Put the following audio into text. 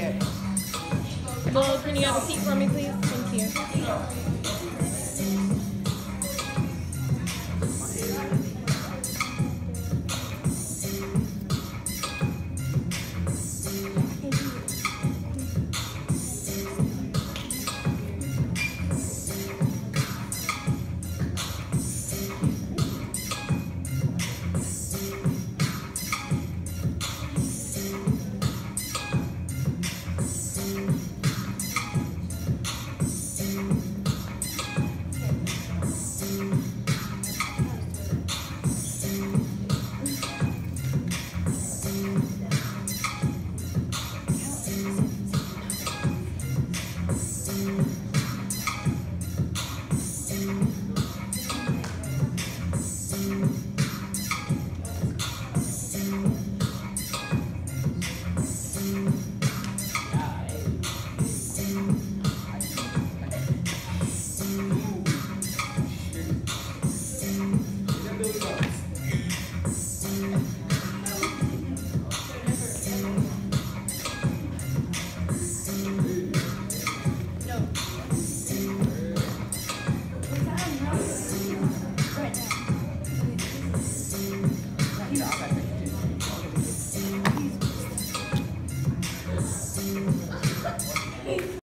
yet. Can you have a seat for me, please? Thank you. Jesus. faith.